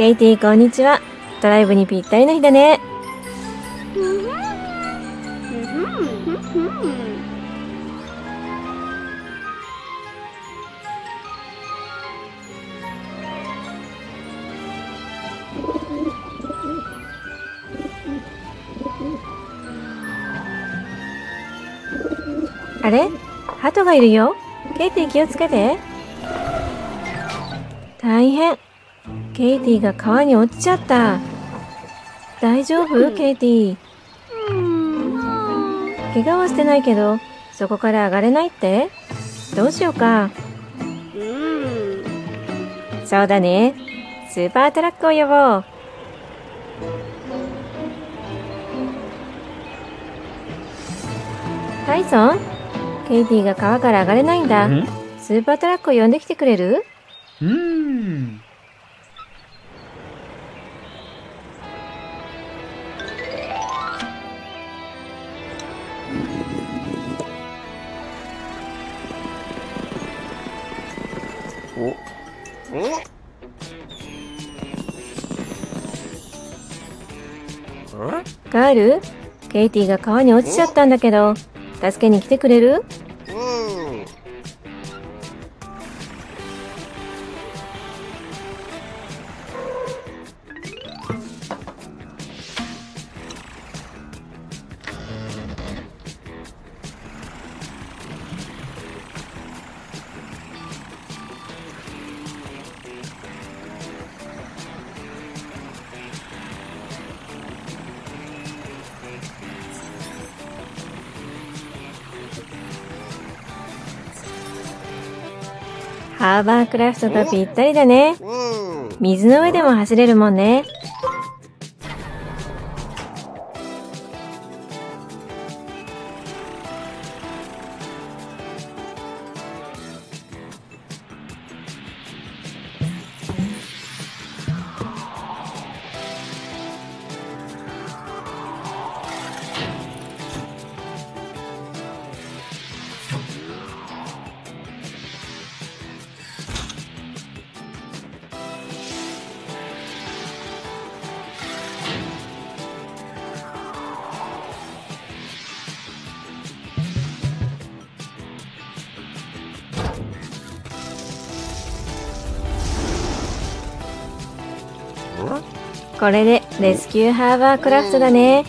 ケイティこんにちは。ドライブにぴったりの日だね。あれ？鳩がいるよ。ケイティ気をつけて。大変。ケイティが川に落ちちゃった。大丈夫？ケイティ。怪我はしてないけど、そこから上がれないって？どうしようか。そうだね。スーパートラックを呼ぼう。タイソン？ケイティが川から上がれないんだ。スーパートラックを呼んできてくれる？うん。ガール？ケイティが川に落ちちゃったんだけど助けに来てくれる？ハーバークラフトとぴったりだね。水の上でも走れるもんね。これでレスキューハーバークラフトだね。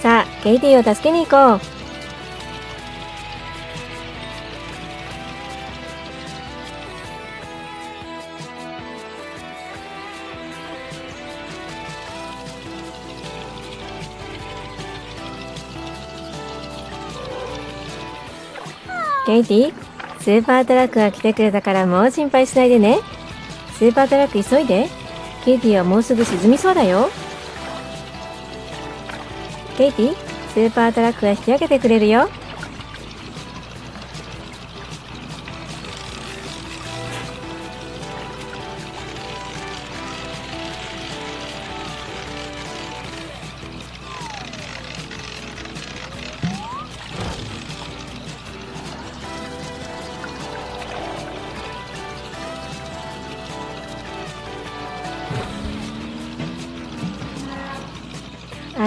さあ、ケイティを助けに行こう。ケイティスーパートラックが来てくれたからもう心配しないでね。スーパートラック急いで。ケイティはもうすぐ沈みそうだよ。ケイティスーパートラックが引き上げてくれるよ。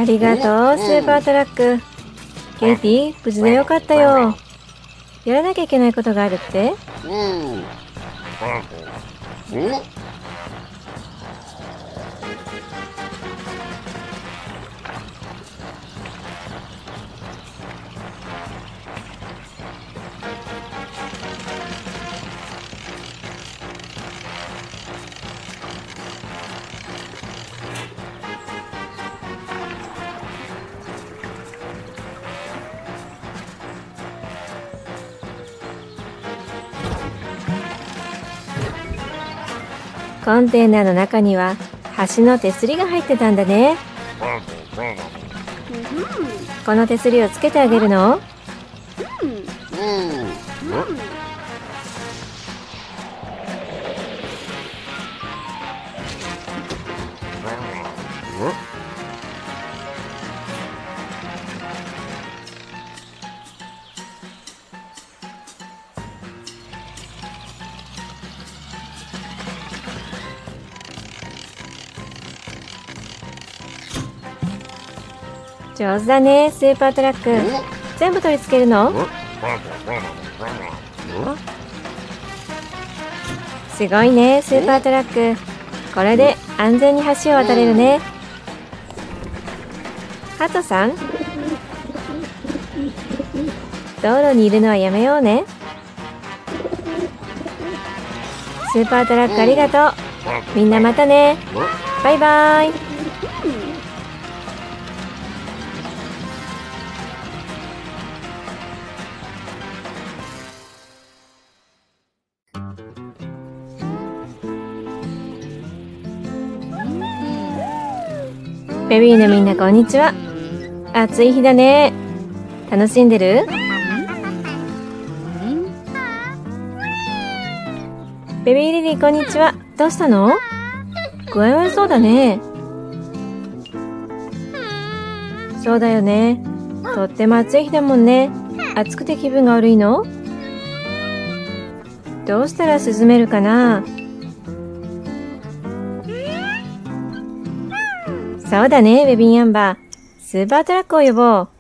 ありがとう、スーパートラック。ケイティ、無事でよかったよ。やらなきゃいけないことがあるって？コンテナの中には橋の手すりが入ってたんだね。この手すりをつけてあげるの？上手だねスーパートラック。全部取り付けるの？すごいねスーパートラック。これで安全に橋を渡れるね。ハトさん？道路にいるのはやめようね。スーパートラックありがとう。みんなまたね。バイバイベビーのみんなこんにちは。暑い日だね。楽しんでる？ベビーリリーこんにちは。どうしたの？具合悪そうだね。そうだよね。とっても暑い日だもんね。暑くて気分が悪いの？どうしたら涼めるかな？そうだね、ベビンアンバー。スーパートラックを呼ぼう。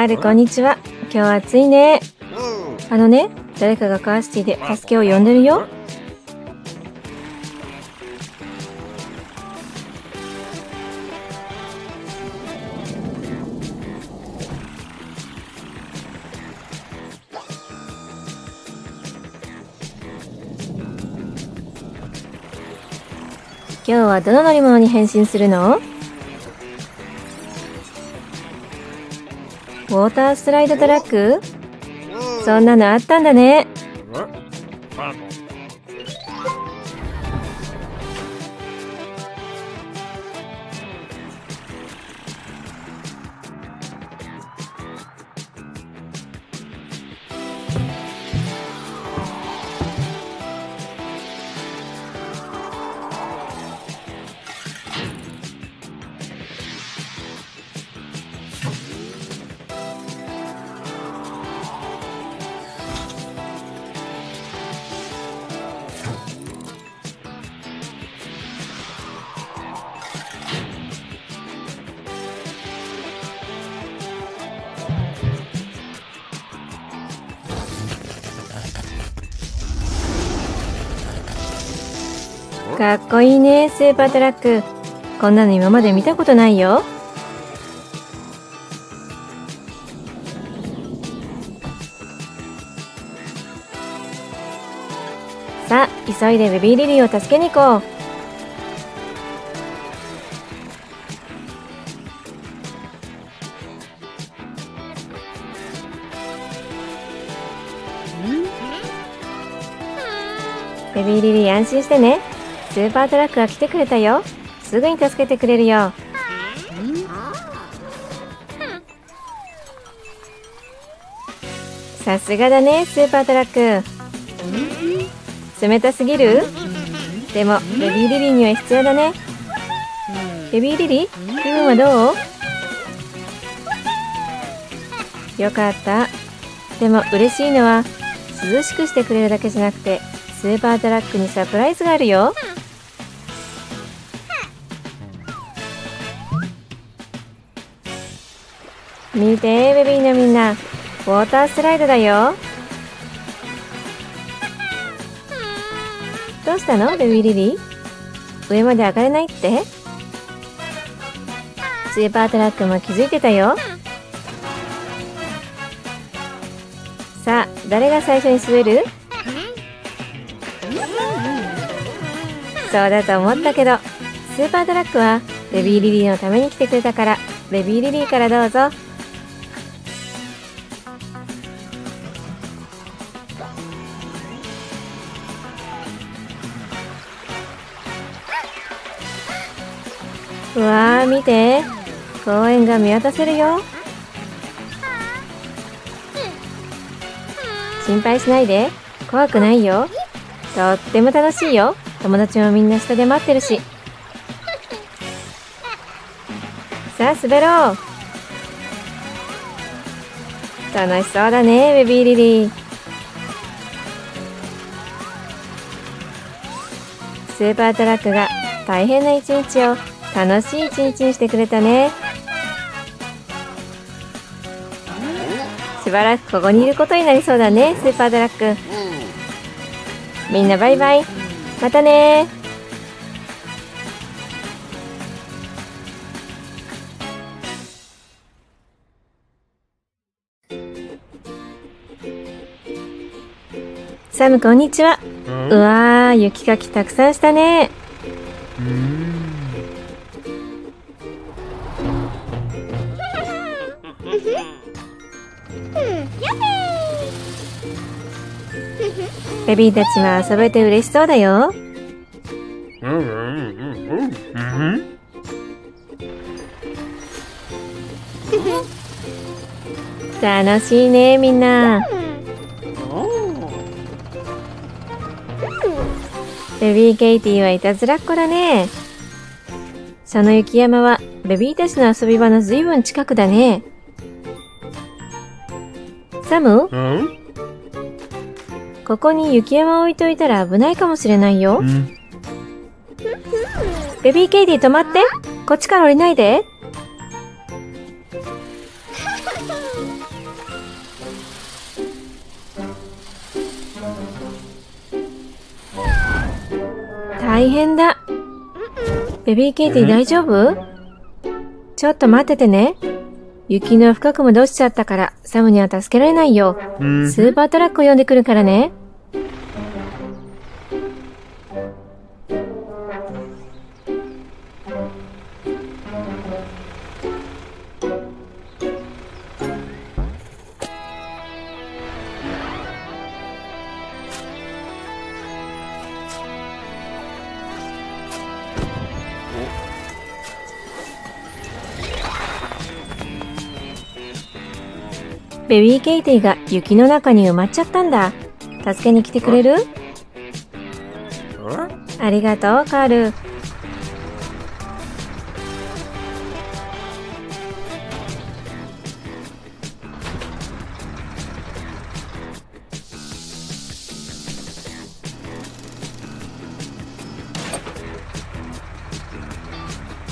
カールこんにちは。今日は暑いね。あのね誰かがカーシティで助けを呼んでるよ。今日はどの乗り物に変身するの？ウォータースライドトラック？そんなのあったんだねかっこいいねスーパートラック。こんなの今まで見たことないよ。さあ急いでベビーリリーを助けに行こう。ベビーリリー安心してねスーパートラックが来てくれたよ。すぐに助けてくれるよ。さすがだねスーパートラック。冷たすぎる？でもベビーリリーには必要だね。ベビーリリー？気分はどう？よかった。でも嬉しいのは涼しくしてくれるだけじゃなくてスーパートラックにサプライズがあるよ。見てベビーのみんな。ウォータースライドだよ。どうしたのベビーリリー？上まで上がれないって？スーパートラックも気づいてたよ。さあ誰が最初に滑る？そうだと思ったけどスーパートラックはベビーリリーのために来てくれたからベビーリリーからどうぞ。見て。公園が見渡せるよ。心配しないで。怖くないよ。とっても楽しいよ。友達もみんな下で待ってるし。さあ滑ろう。楽しそうだねベビーリリー。スーパートラックが大変な一日を。楽しい一日にしてくれたね。しばらくここにいることになりそうだねスーパートラックみんなバイバイ。またね。サムこんにちは。うわー雪かきたくさんしたねベビーたちは遊べて嬉しそうだよ。楽しいねみんな。ベビーケイティはいたずらっ子だね。その雪山はベビーたちの遊び場のずいぶん近くだね。サム？ここに雪山を置いといたら危ないかもしれないよ。ベビーケイディ止まって。こっちから降りないで。大変だ。ベビーケイティ大丈夫？ちょっと待っててね。雪の深くまで落ちちゃったから、サムには助けられないよ。スーパートラックを呼んでくるからね。ベビーケイティが雪の中に埋まっちゃったんだ。助けに来てくれる？ありがとう、カール。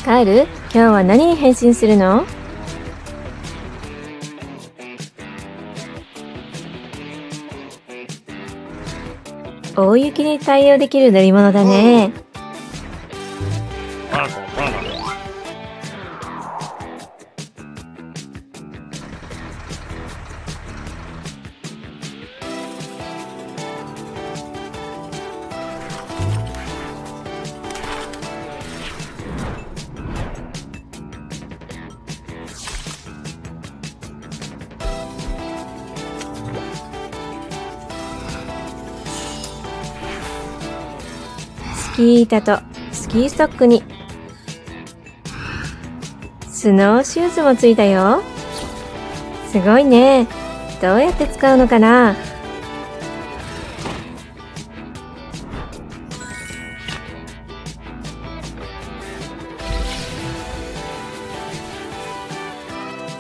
カール、今日は何に変身するの？大雪に対応できる乗り物だね。ー板とスキーストックに。スノーシューズもついたよ。すごいね。どうやって使うのかな。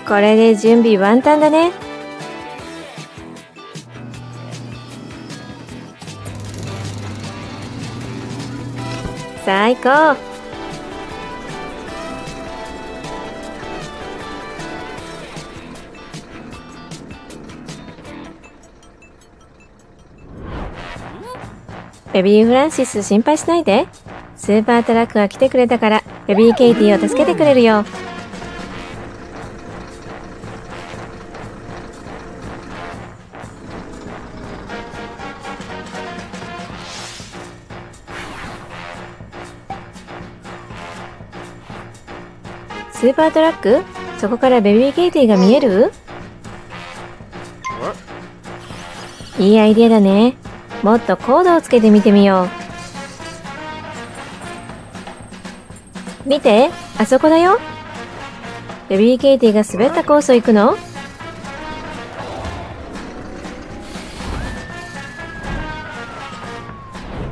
これで準備万端だね。最高ベビーフランシス心配しないで。スーパートラックが来てくれたから、ベビーケイティを助けてくれるよ。スーパートラック？そこからベビーケイティが見える？いいアイディアだね。もっとコードをつけてみてみよう。見て、あそこだよ。ベビーケイティが滑ったコースを行くの？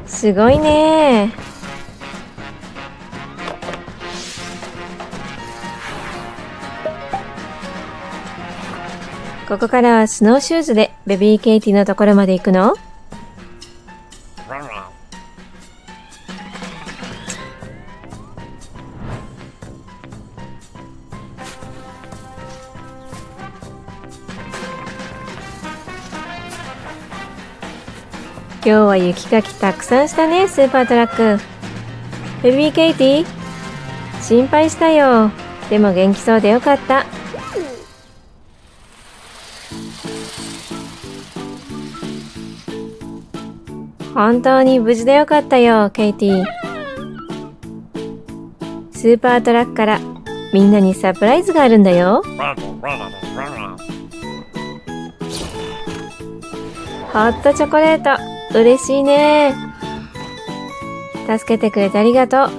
すごいねここからはスノーシューズでベビーケイティのところまで行くの？今日は雪かきたくさんしたね、スーパートラック。ベビーケイティ心配したよ。でも元気そうでよかった。本当に無事でよかったよ、ケイティ。スーパートラックからみんなにサプライズがあるんだよ。ホットチョコレート。嬉しいね。助けてくれてありがとう。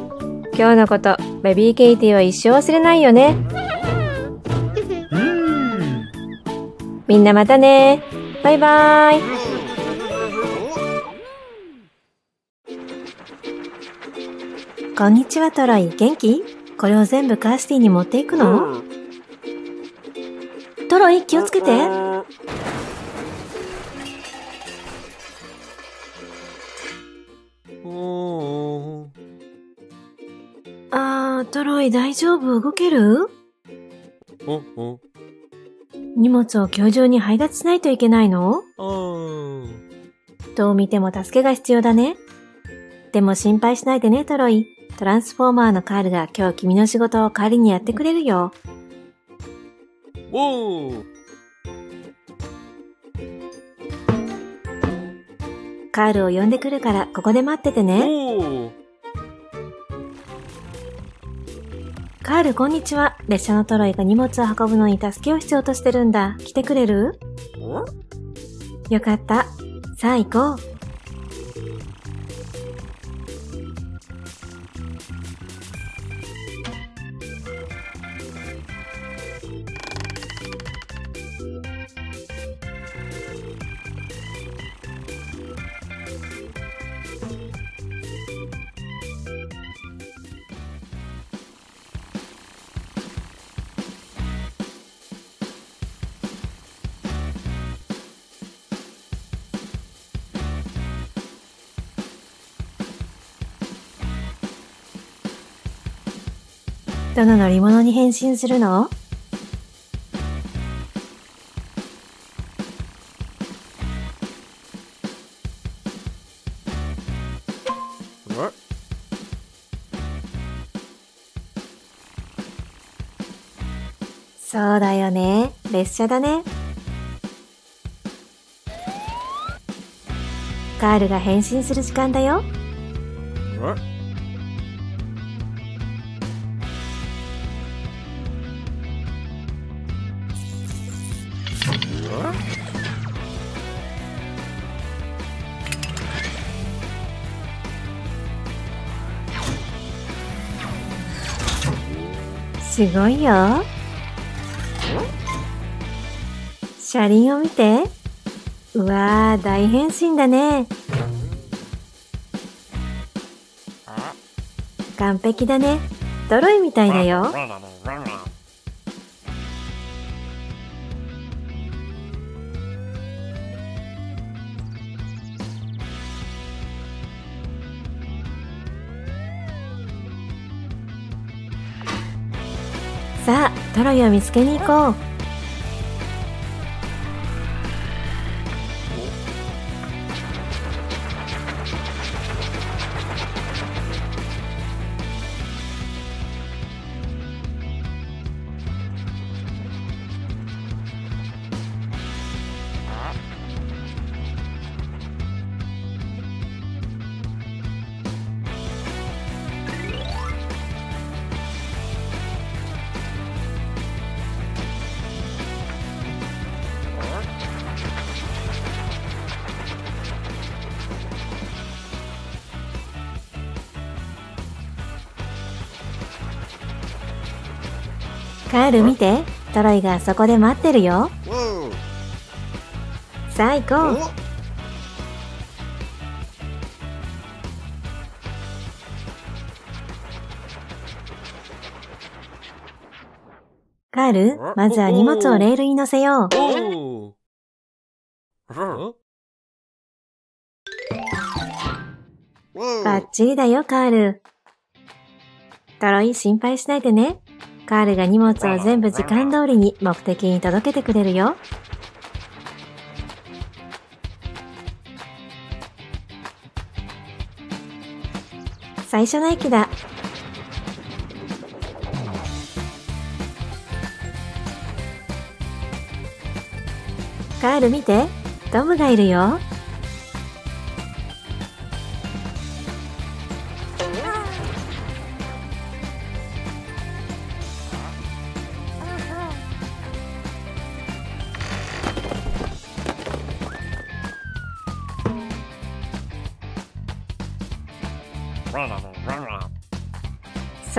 今日のこと、ベビーケイティは一生忘れないよね。みんなまたね。バイバイ。こんにちはトロイ。元気？これを全部カースティに持っていくの？トロイ気をつけて。あー、トロイ大丈夫？動ける？荷物を今日中に配達しないといけないの？どう見ても助けが必要だね。でも心配しないでね、トロイ。トランスフォーマーのカールが今日君の仕事を代わりにやってくれるよ。おーカールを呼んでくるからここで待っててね。カール、こんにちは。列車のトロイが荷物を運ぶのに助けを必要としてるんだ。来てくれる？よかった。さあ行こう。どの乗り物に変身するの？そうだよね。列車だね。カールが変身する時間だよ。すごいよ。車輪を見て。うわー、大変身だね。完璧だね。ドロイみたいだよ。さあトロイを見つけに行こう。カール見て。トロイがそこで待ってるよ。さあ行こうカール、まずは荷物をレールに乗せよう。バッチリだよ、カール。トロイ、心配しないでね。カールが荷物を全部時間通りに目的に届けてくれるよ。最初の駅だ。カール見て、トムがいるよ。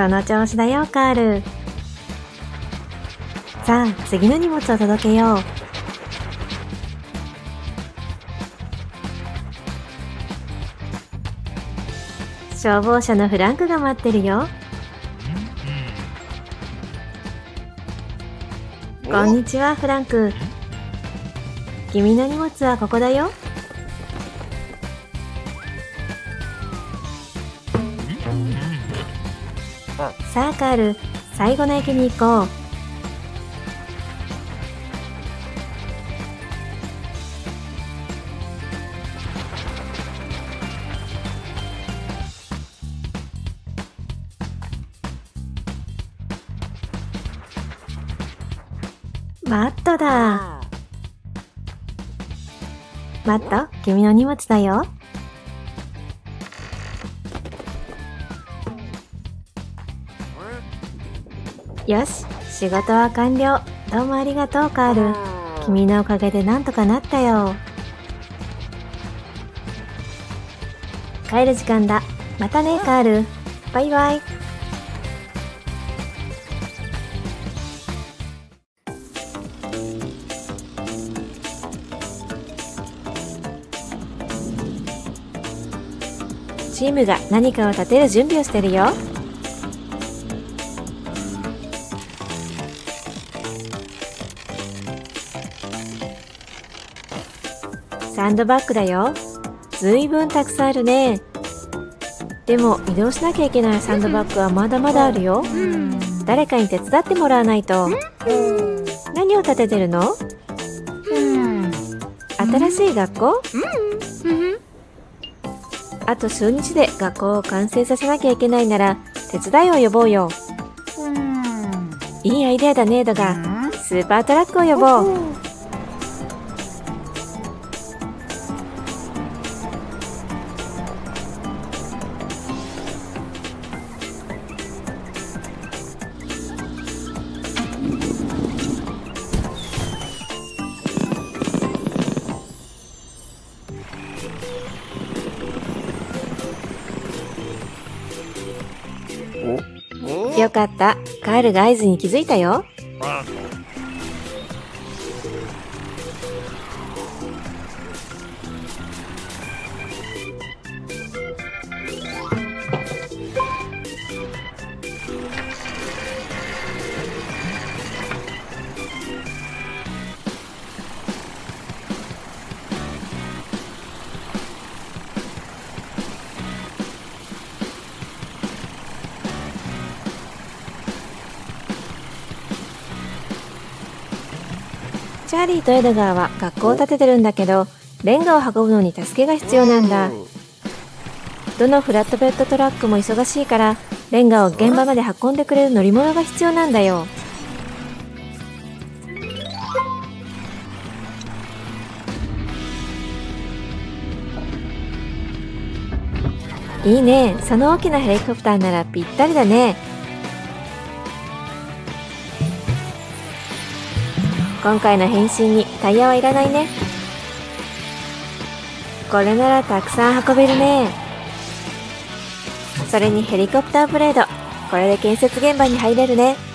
その調子だよ、カール。さあ、次の荷物を届けよう。消防車のフランクが待ってるよ。こんにちは、フランク。君の荷物はここだよ。さあ、カール、最後の駅に行こう。マットだ。マット、君の荷物だよ。よし、仕事は完了。どうもありがとう、カール。君のおかげでなんとかなったよ。帰る時間だ。またね、カール。バイバイ。チームが何かを立てる準備をしてるよ。サンドバッグだよ。ずいぶんたくさんあるね。でも移動しなきゃいけないサンドバッグはまだまだあるよ。誰かに手伝ってもらわないと。何を立ててるの？新しい学校？あと数日で学校を完成させなきゃいけないなら手伝いを呼ぼうよ。いいアイデアだね、だが、スーパートラックを呼ぼう。かった。カールが合図に気づいたよ。チャーリーとエドガーは学校を建ててるんだけど、レンガを運ぶのに助けが必要なんだ。どのフラットベッドトラックも忙しいから、レンガを現場まで運んでくれる乗り物が必要なんだよ。いいね。その大きなヘリコプターならぴったりだね。今回の返信にタイヤはいらないね。これならたくさん運べるね。それにヘリコプターブレード。これで建設現場に入れるね。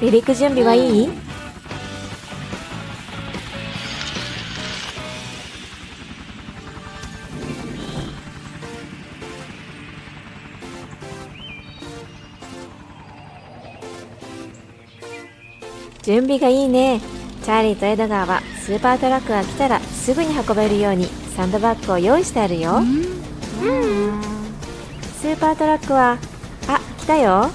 離陸準備はいい？準備がいいね。チャーリーとエドガーはスーパートラックが来たらすぐに運べるようにサンドバッグを用意してあるよ。スーパートラックは、あ、来たよ。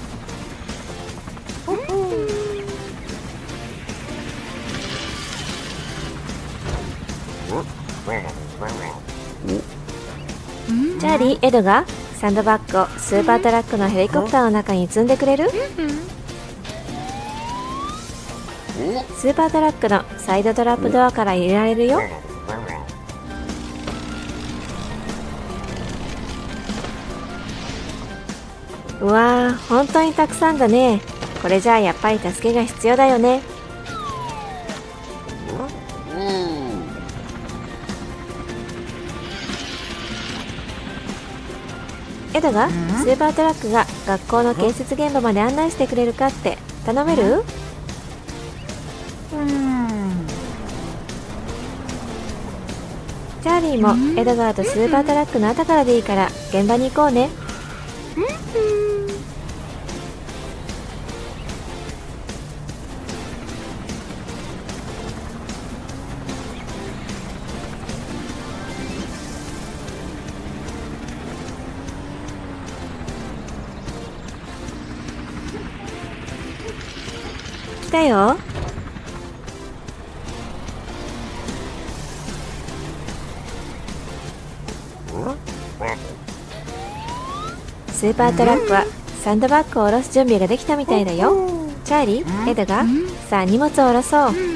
チャーリー、エドガー、サンドバッグをスーパートラックのヘリコプターの中に積んでくれる？スーパートラックのサイドトラップドアから入れられるよ。うわー本当にたくさんだね。これじゃあやっぱり助けが必要だよね。エドがスーパートラックが学校の建設現場まで案内してくれるかって頼める？チャーリーもエドガーとスーパートラックの後からでいいから現場に行こうねーパートラックはサンドバッグを下ろす準備ができたみたいだよ。チャーリーエドがさあ荷物を下ろそう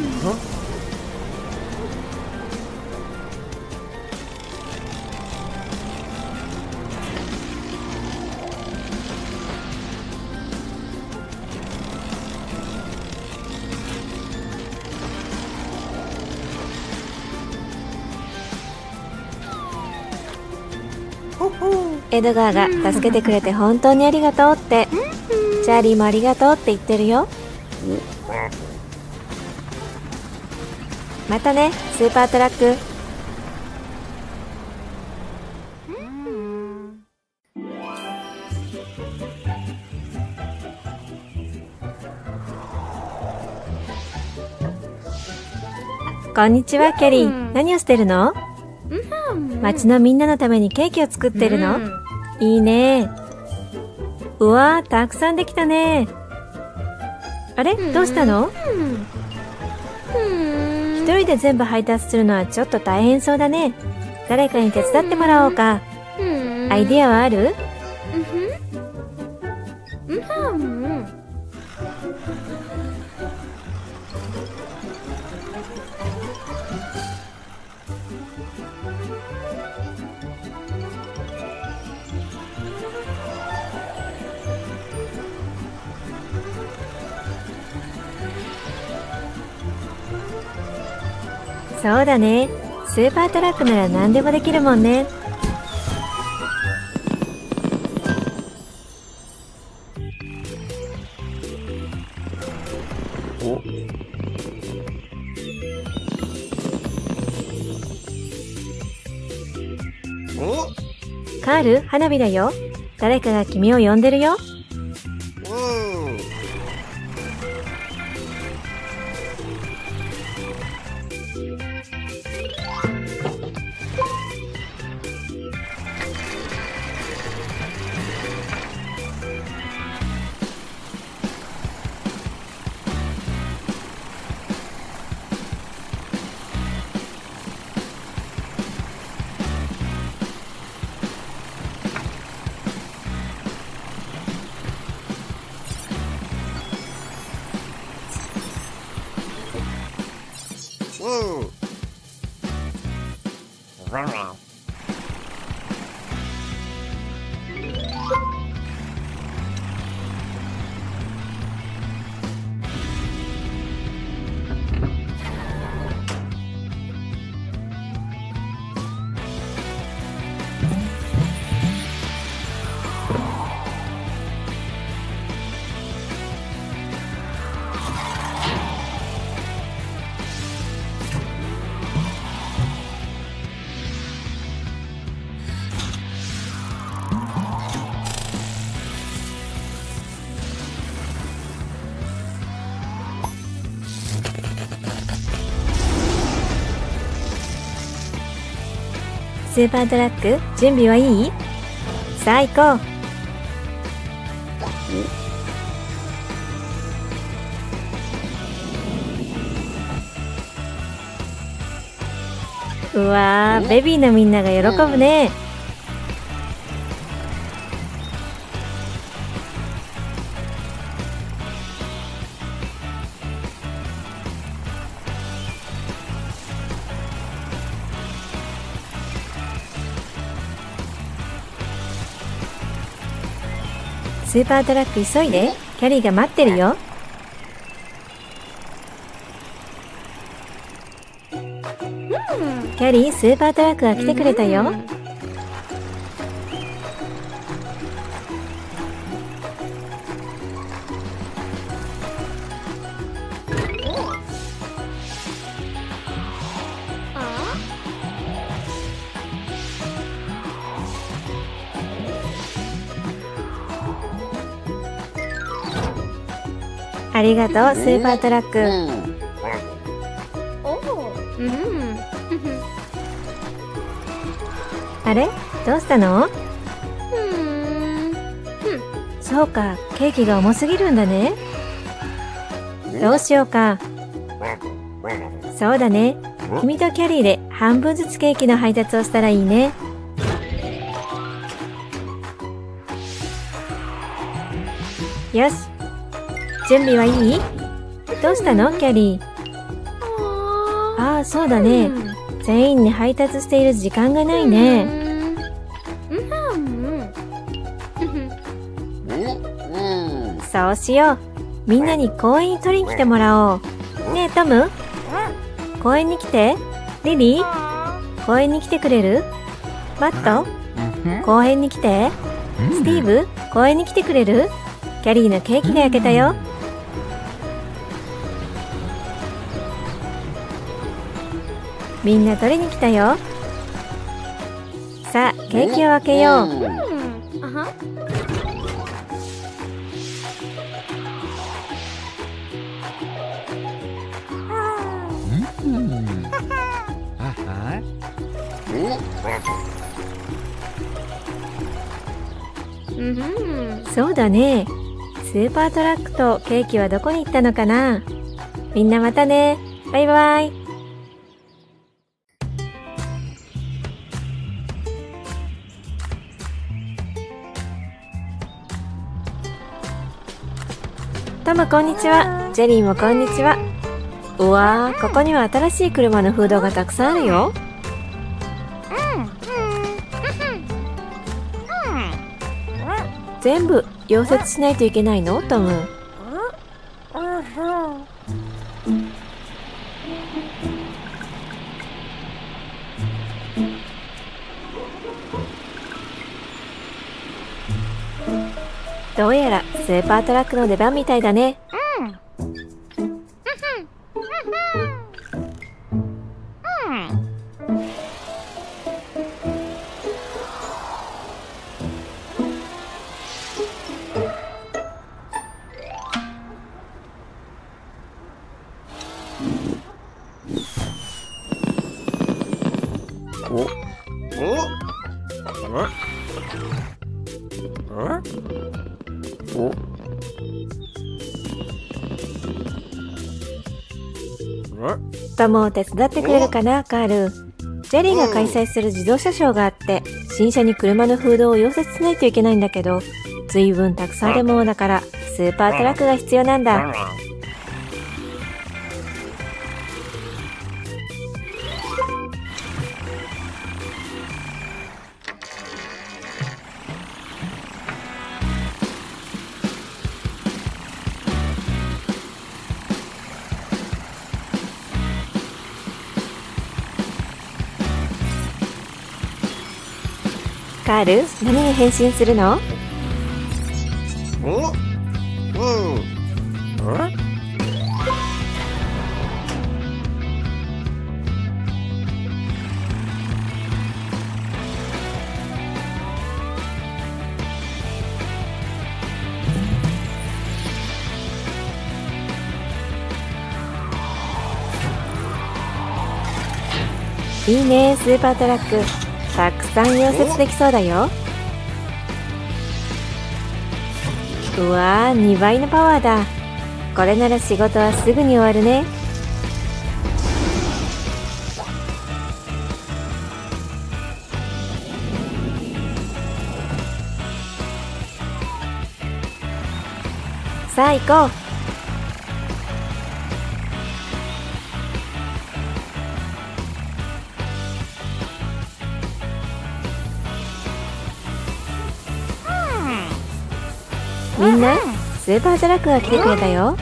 エドガーが助けてくれて本当にありがとうって。チャーリーもありがとうって言ってるよ。またねスーパートラック。こんにちはキャリー。何をしてるの？町のみんなのためにケーキを作ってるの、いいね。うわーたくさんできたね。あれ？どうしたの？一人で全部配達するのはちょっと大変そうだね。誰かに手伝ってもらおうか。アイディアはある？そうだね。スーパートラックなら何でもできるもんね。お。お。カール花火だよ。誰かが君を呼んでるよスーパートラック準備はいい？さあ行こううわーベビーのみんなが喜ぶねスーパートラック急いで。キャリーが待ってるよ。キャリースーパートラックが来てくれたよりがとうスーパートラック。Mm. あれ？どうしたの？Mm. そうかケーキが重すぎるんだね。どうしようか。そうだね。君とキャリーで半分ずつケーキの配達をしたらいいね。よし準備はいい？どうしたのキャリー？ああそうだね。全員に配達している時間がないね。Mm. Mm. そうしよう。みんなに公園に取りに来てもらおう。ねえトム？公園に来て？リリー？公園に来てくれる？バット？公園に来て？スティーブ？公園に来てくれる？キャリーのケーキが焼けたよみんな取りに来たよさあケーキを開けよう Mm. Uh-huh. Uh-huh. Mhm. そうだねスーパートラックとケーキはどこに行ったのかなみんなまたねバイバイトムこんにちは。ジェリーもこんにちは。うわーここには新しい車のフードがたくさんあるよ。全部溶接しないといけないの？トムどうやらスーパートラックの出番みたいだね。トムを手伝ってくれるかな、カール。ジェリーが開催する自動車ショーがあって、新車に車のフードを溶接しないといけないんだけど、随分たくさんあるものだから、スーパートラックが必要なんだ。カール、何に変身するの？お？うん。いいね、スーパートラック。さん溶接できそうだよ。うわー2倍のパワーだ。これなら仕事はすぐに終わるね。さあ行こう。みんなスーパートラックが来てくれたよ。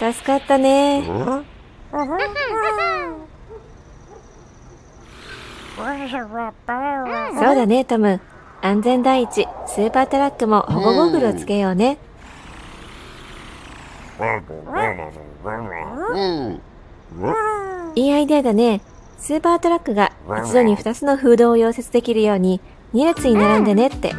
助かったね。そうだねトム。安全第一。スーパートラックも保護ゴーグルをつけようね。いいアイデアだね。スーパートラックが一度に2つのフードを溶接できるように2列に並んでねって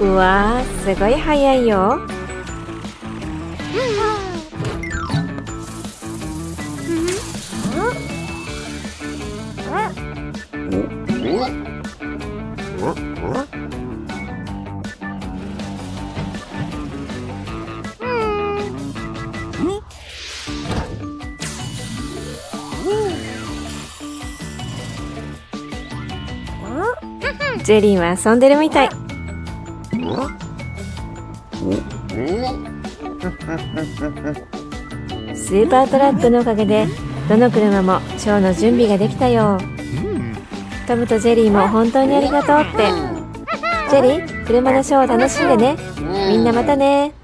うわーすごい速いよジェリーは遊んでるみたいスーパートラックのおかげでどの車もショーの準備ができたよ。トムとジェリーも本当にありがとうって。ジェリー車のショーを楽しんでね。みんなまたね。